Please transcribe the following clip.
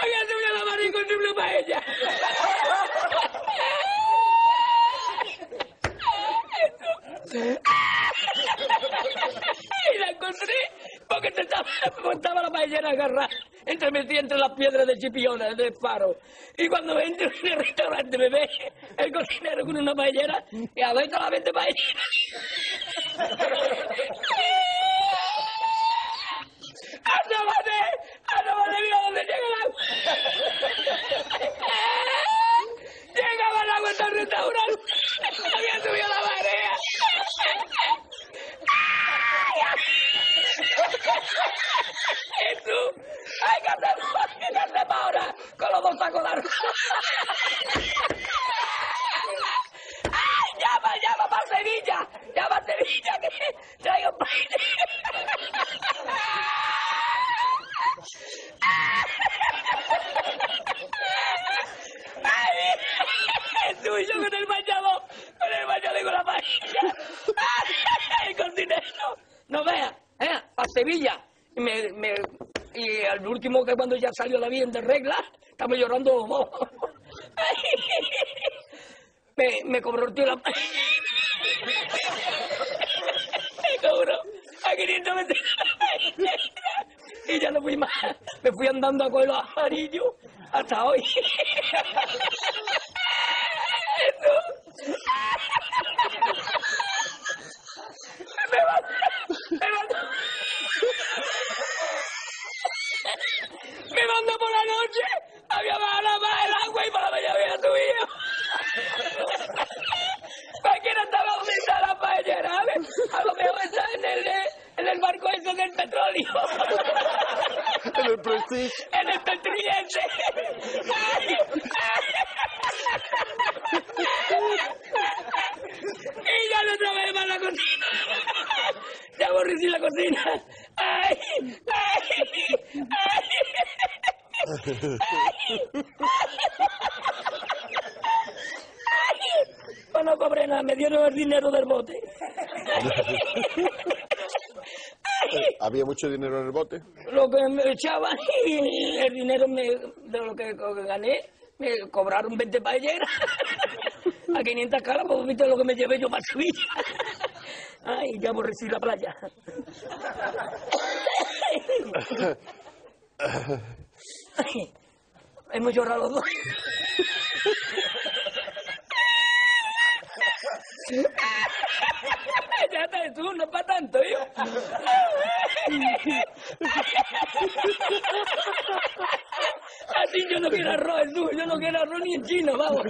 La encontré una paella. Y la encontré porque te estaba, estaba la paellera agarrada entre mis entre las piedras de Chipiona, de Faro. Y cuando entro en el restaurante me ve el cocinero con una paellera y a ver solamente paellera. ¡Asómate! ¡Asómate! ¡Mira dónde llega el agua! ¡Llegaba el agua hasta el restaurante! ¡Había subido la marea! ¡Jesús! ¡Hay que hacer ¿Qué hacemos ahora? Con los dos sacos de arroz. ¡Ay, llama, llama para Sevilla! ¡Llama a Sevilla que traigo ¡Ay! Jesús, yo con el bañador, con el bañador y con la paella. ¡Ay, cocinero! No vea, ¿eh? A Sevilla. Y, me, me, y al último que cuando ya salió la bien de regla, estamos llorando me, me cobró el tío la a 500 metros y ya no fui más. Me fui andando a coger los amarillos hasta hoy. me va, me va, me mandó por la noche, había bajado la más el agua y por la mañana había subido. Cualquiera estaba donde está la paellera, ¿sabes? A lo mejor está en el, en el barco ese del petróleo. En el Prestige. En el Petrillense. Y ya no trabajé más la cocina. Ya aborrecí la cocina. Ay, ay, ay. Pues no cobré nada, me dieron el dinero del bote. ¿Había mucho dinero en el bote? Lo que me echaban y el dinero me, de lo que, que gané, me cobraron 20 paelleras a 500 caras, pues viste lo que me llevé yo para Sevilla. Ay, ya aborrecí la playa. Ay, hemos llorado los dos. ya está, tú, no es para tanto, yo. Así yo no quiero arroz, yo no quiero arroz ni en chino, vamos.